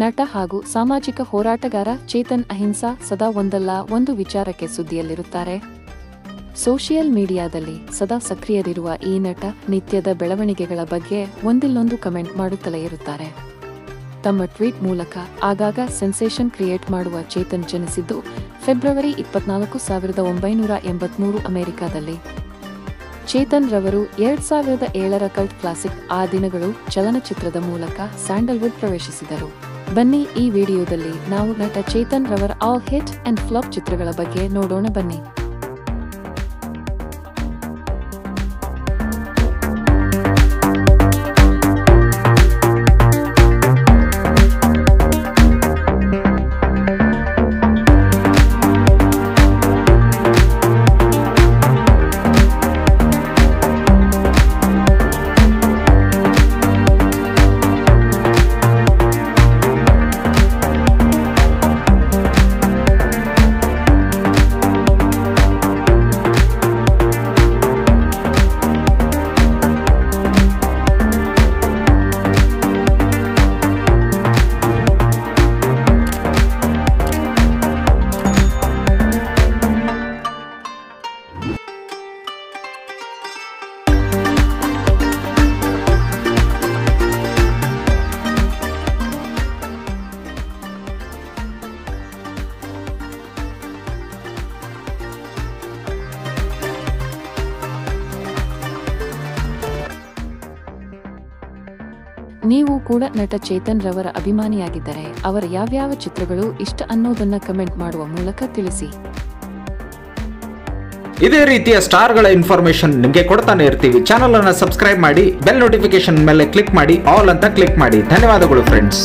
ನಟ ಹಾಗೂ ಸಾಮಾಜಿಕ ಹೋರಾಟಗಾರ ಚೇತನ್ ಅಹಿಂಸಾ ಸದಾ ಒಂದಲ್ಲ ಒಂದು ವಿಚಾರಕ್ಕೆ ಸುದ್ದಿಯಲ್ಲಿರುತ್ತಾರೆ. ಸೋಷಿಯಲ್ ಮೀಡಿಯಾದಲ್ಲಿ ಸದಾ ಸಕ್ರಿಯರಿರುವ ಈ ನಟ ನಿತ್ಯದ ಬೆಳವಣಿಗೆಗಳ ಬಗ್ಗೆ ಒಂದಿಲ್ಲೊಂದು ಕಮೆಂಟ್ ಮಾಡುತ್ತಲೇ ಇರುತ್ತಾರೆ. ತಮ್ಮ ಟ್ವೀಟ್ ಮೂಲಕ ಆಗಾಗ ಸೆನ್ಸೇಷನ್ ಕ್ರಿಯೇಟ್ ಮಾಡುವ ಚೇತನ್ ಜನಿಸಿದ್ದು ಫೆಬ್ರವರಿ ಇಪ್ಪತ್ನಾಲ್ಕು ಸಾವಿರದ ಒಂಬೈನೂರ ಎಂಬತ್ಮೂರು ಅಮೆರಿಕಾದಲ್ಲಿ. ಚೇತನ್ ರವರು ಎರಡ್ ಸಾವಿರದ ಏಳರ ಕಲ್ಟ್ ಕ್ಲಾಸಿಕ್ ಆ ದಿನಗಳು ಚಲನಚಿತ್ರದ ಮೂಲಕ ಸ್ಯಾಂಡಲ್ವುಡ್ ಪ್ರವೇಶಿಸಿದರು. ಬನ್ನಿ ಈ ವಿಡಿಯೋದಲ್ಲಿ ನಾವು ನಟ ಚೇತನ್ ರವರ್ ಆಲ್ ಹಿಟ್ ಅಂಡ್ ಫ್ಲಾಪ್ ಚಿತ್ರಗಳ ಬಗ್ಗೆ ನೋಡೋಣ ಬನ್ನಿ. ನೀವು ಕೂಡ ನಟ ಚೇತನ್ ರವರ ಅಭಿಮಾನಿಯಾಗಿದ್ದರೆ ಅವರ ಯಾವ್ಯಾವ ಚಿತ್ರಗಳು ಇಷ್ಟ ಅನ್ನೋದನ್ನ ಕಮೆಂಟ್ ಮಾಡುವ ಮೂಲಕ ತಿಳಿಸಿ. ಇದೇ ರೀತಿಯ ಸ್ಟಾರ್ಗಳ ಇನ್ಫಾರ್ಮೇಶನ್ ನಿಮಗೆ ಕೊಡ್ತಾನೆ ಇರ್ತೀವಿ. ಚಾನಲ್ ಅನ್ನ ಸಬ್ಸ್ಕ್ರೈಬ್ ಮಾಡಿ, ಬೆಲ್ ನೋಟಿಫಿಕೇಶನ್ ಮೇಲೆ ಕ್ಲಿಕ್ ಮಾಡಿ, ಆಲ್ ಅಂತ ಕ್ಲಿಕ್ ಮಾಡಿ. ಧನ್ಯವಾದಗಳು ಫ್ರೆಂಡ್ಸ್.